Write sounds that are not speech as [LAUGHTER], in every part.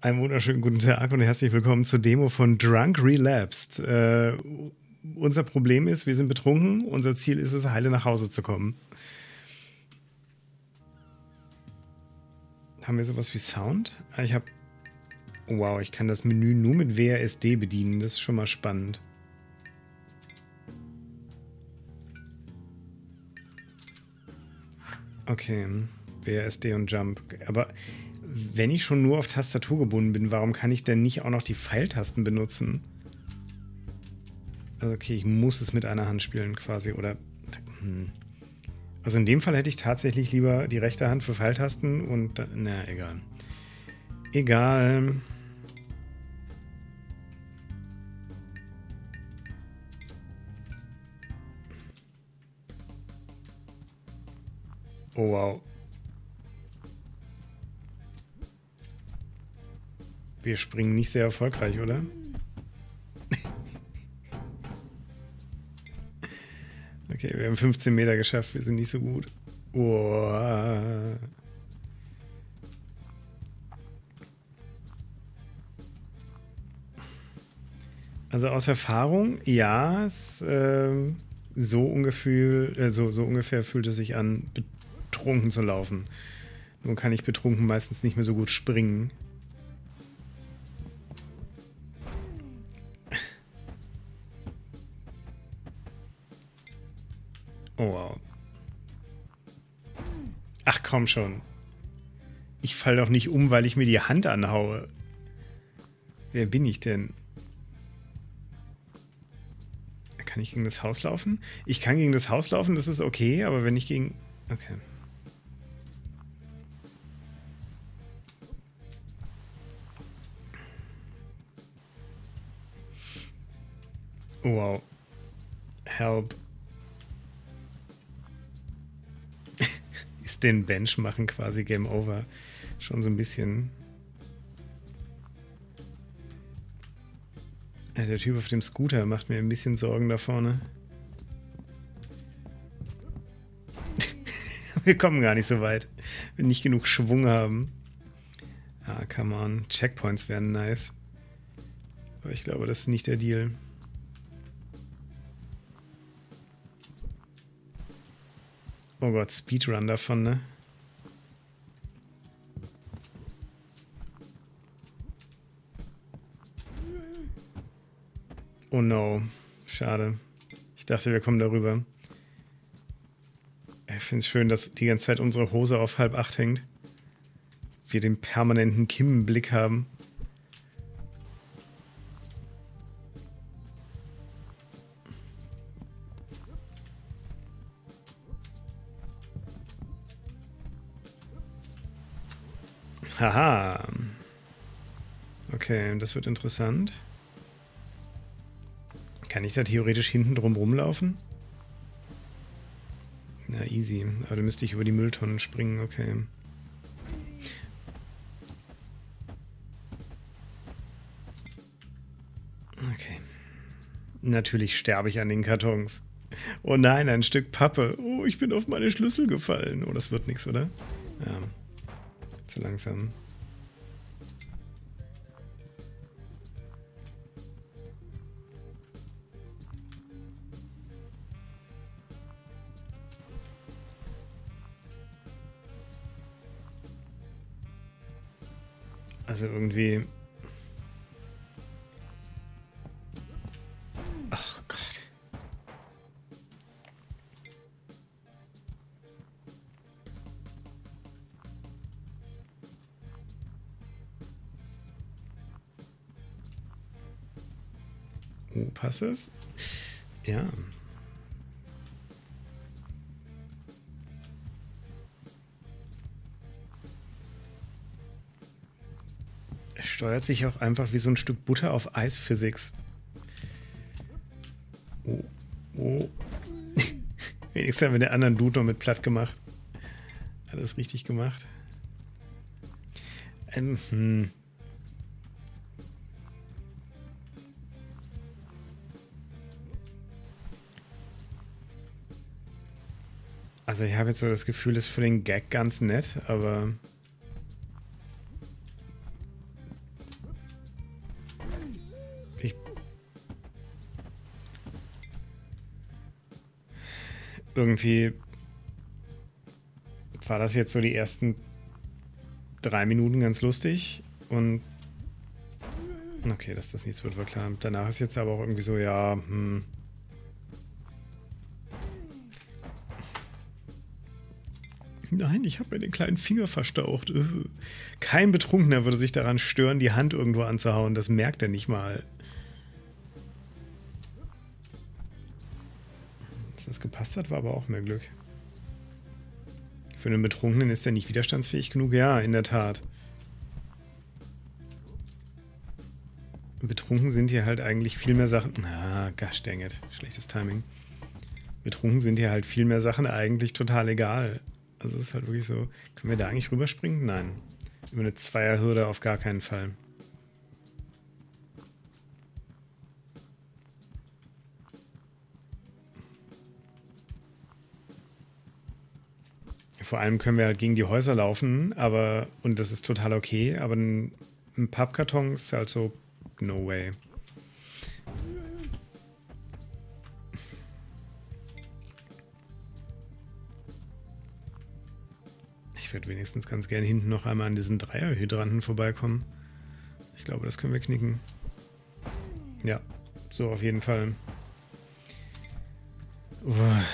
Einen wunderschönen guten Tag und herzlich willkommen zur Demo von Drunk Relapsed. Äh, unser Problem ist, wir sind betrunken. Unser Ziel ist es, heile nach Hause zu kommen. Haben wir sowas wie Sound? Ich habe. Wow, ich kann das Menü nur mit WRSD bedienen. Das ist schon mal spannend. Okay, WRSD und Jump. Aber wenn ich schon nur auf Tastatur gebunden bin, warum kann ich denn nicht auch noch die Pfeiltasten benutzen? Also okay, ich muss es mit einer Hand spielen quasi, oder... Hm. Also in dem Fall hätte ich tatsächlich lieber die rechte Hand für Pfeiltasten und... Na, egal. Egal. Oh wow. Wir springen nicht sehr erfolgreich, oder? okay, wir haben 15 Meter geschafft. Wir sind nicht so gut. Oh. Also aus Erfahrung, ja, es, äh, so, ungefähr, äh, so, so ungefähr fühlt es sich an, betrunken zu laufen. Nun kann ich betrunken meistens nicht mehr so gut springen. Oh wow. Ach komm schon. Ich fall doch nicht um, weil ich mir die Hand anhaue. Wer bin ich denn? Kann ich gegen das Haus laufen? Ich kann gegen das Haus laufen, das ist okay, aber wenn ich gegen... Okay. Wow. Help. Ist den Bench machen quasi Game Over. Schon so ein bisschen. Ja, der Typ auf dem Scooter macht mir ein bisschen Sorgen da vorne. [LAUGHS] Wir kommen gar nicht so weit. Wenn nicht genug Schwung haben. Ah, come on. Checkpoints wären nice. Aber ich glaube, das ist nicht der Deal. Oh Gott, Speedrun davon, ne? Oh no. Schade. Ich dachte, wir kommen darüber. Ich finde es schön, dass die ganze Zeit unsere Hose auf halb acht hängt. Wir den permanenten Kimmenblick haben. Haha. Okay, das wird interessant. Kann ich da theoretisch hinten drum rumlaufen? Na, easy. Aber dann müsste ich über die Mülltonnen springen, okay. Okay. Natürlich sterbe ich an den Kartons. Oh nein, ein Stück Pappe. Oh, ich bin auf meine Schlüssel gefallen. Oh, das wird nichts, oder? Ja. Zu langsam. Also irgendwie Passt es? Ja. Es steuert sich auch einfach wie so ein Stück Butter auf Eisphysics. Oh. Oh. [LAUGHS] Wenigstens haben wir den anderen Dude noch mit platt gemacht. Alles richtig gemacht. Ähm, hm. Also ich habe jetzt so das Gefühl, es ist für den Gag ganz nett, aber... Ich irgendwie war das jetzt so die ersten drei Minuten ganz lustig und okay, dass das nichts wird, war klar. Danach ist jetzt aber auch irgendwie so, ja, hm. Nein, ich habe mir den kleinen Finger verstaucht. Kein Betrunkener würde sich daran stören, die Hand irgendwo anzuhauen. Das merkt er nicht mal. Dass das gepasst hat, war aber auch mehr Glück. Für einen Betrunkenen ist er nicht widerstandsfähig genug? Ja, in der Tat. Betrunken sind hier halt eigentlich viel mehr Sachen. Na, gosh dang it. Schlechtes Timing. Betrunken sind hier halt viel mehr Sachen eigentlich total egal. Also es ist halt wirklich so. Können wir da eigentlich rüberspringen? Nein. Über eine Zweierhürde auf gar keinen Fall. Vor allem können wir halt gegen die Häuser laufen, aber, und das ist total okay, aber ein, Pappkarton ist halt so, no way. Ich würde wenigstens ganz gerne hinten noch einmal an diesen Dreierhydranten vorbeikommen. Ich glaube, das können wir knicken. Ja, so auf jeden Fall. Uah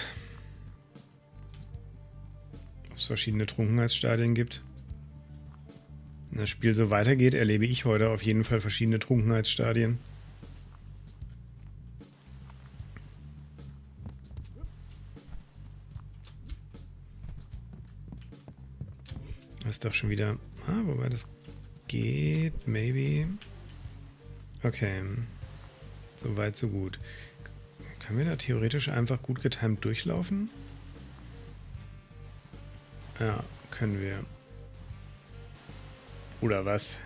es verschiedene Trunkenheitsstadien gibt. Wenn das Spiel so weitergeht, erlebe ich heute auf jeden Fall verschiedene Trunkenheitsstadien. Doch schon wieder... Ah, wobei das geht, maybe. Okay. So weit, so gut. Können wir da theoretisch einfach gut getimt durchlaufen? Ja, können wir. Oder was?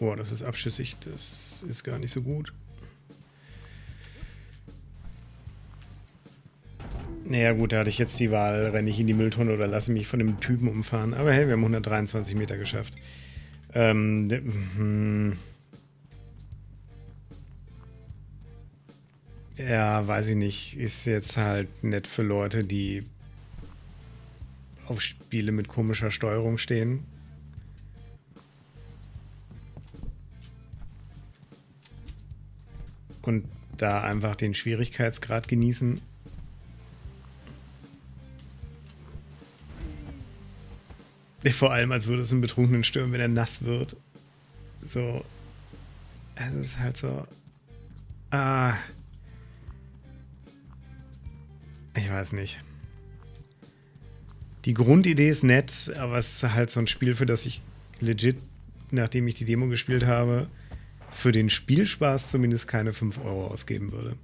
Oh, das ist abschüssig. Das ist gar nicht so gut. Naja gut, da hatte ich jetzt die Wahl, renne ich in die Mülltonne oder lasse mich von dem Typen umfahren. Aber hey, wir haben 123 Meter geschafft. Ähm, hm. Ja, weiß ich nicht. Ist jetzt halt nett für Leute, die auf Spiele mit komischer Steuerung stehen. Und da einfach den Schwierigkeitsgrad genießen. Vor allem, als würde es einen Betrunkenen stören, wenn er nass wird. So. Es ist halt so. Ah. Ich weiß nicht. Die Grundidee ist nett, aber es ist halt so ein Spiel, für das ich legit, nachdem ich die Demo gespielt habe, für den Spielspaß zumindest keine 5 Euro ausgeben würde.